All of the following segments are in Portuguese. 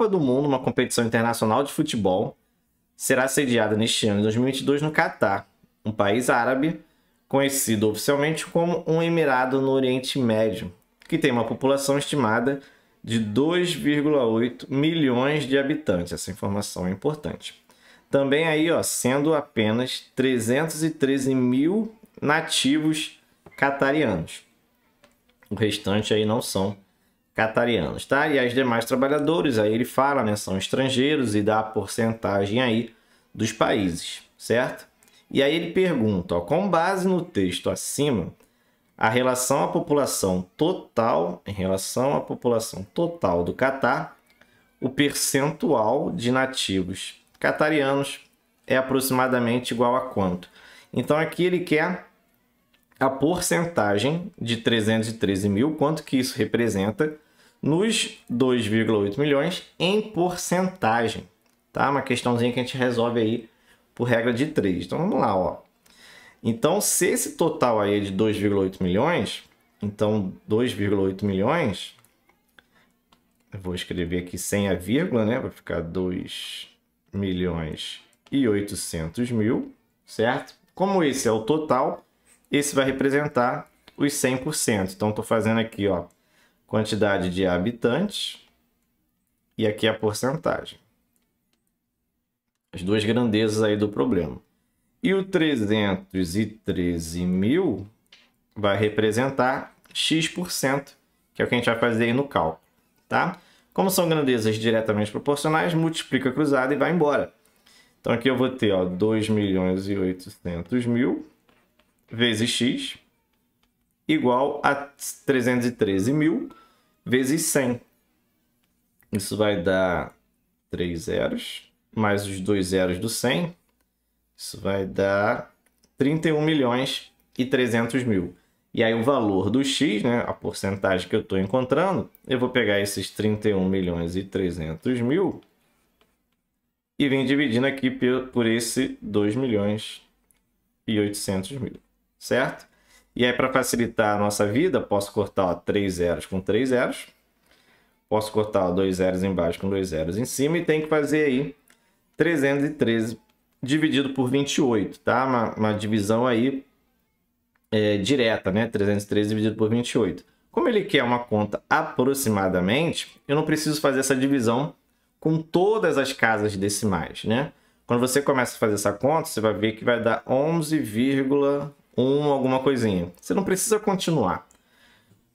Copa do Mundo, uma competição internacional de futebol, será sediada neste ano, 2022, no Catar, um país árabe conhecido oficialmente como um Emirado no Oriente Médio, que tem uma população estimada de 2,8 milhões de habitantes. Essa informação é importante. Também aí, ó, sendo apenas 313 mil nativos catarianos. O restante aí não são catarianos, tá? E as demais trabalhadores, aí ele fala, né, são estrangeiros e dá a porcentagem aí dos países, certo? E aí ele pergunta, ó, com base no texto acima, a relação à população total, em relação à população total do Catar, o percentual de nativos catarianos é aproximadamente igual a quanto? Então aqui ele quer a porcentagem de 313 mil, quanto que isso representa nos 2,8 milhões em porcentagem, tá? Uma questãozinha que a gente resolve aí por regra de 3. Então vamos lá, ó. Então, se esse total aí é de 2,8 milhões, então 2,8 milhões, eu vou escrever aqui sem a vírgula, né? Vai ficar 2 milhões e 800 mil, certo? Como esse é o total, esse vai representar os 100%. Então, estou fazendo aqui, ó, quantidade de habitantes e aqui a porcentagem. As duas grandezas aí do problema. E o 313 mil vai representar x%, que é o que a gente vai fazer aí no cálculo, tá? Como são grandezas diretamente proporcionais, multiplica cruzado e vai embora. Então aqui eu vou ter ó, 2 milhões e 800 mil vezes x igual a 313 mil vezes 100. Isso vai dar 3 zeros, mais os dois zeros do 100, isso vai dar 31 milhões e 300 mil. E aí o valor do X, né, a porcentagem que eu estou encontrando, eu vou pegar esses 31 milhões e 300 mil e vem dividindo aqui por esse 2 milhões e 800 mil, certo? E aí para facilitar a nossa vida, posso cortar ó, 3 zeros com 3 zeros, posso cortar ó, 2 zeros embaixo com 2 zeros em cima e tem que fazer aí 313 dividido por 28, tá? Uma, uma divisão aí é, direta, né? 313 dividido por 28. Como ele quer uma conta aproximadamente, eu não preciso fazer essa divisão com todas as casas decimais, né? Quando você começa a fazer essa conta, você vai ver que vai dar 11,1 alguma coisinha. Você não precisa continuar.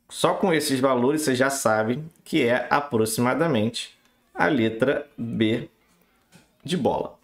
Só com esses valores você já sabe que é aproximadamente a letra B de bola.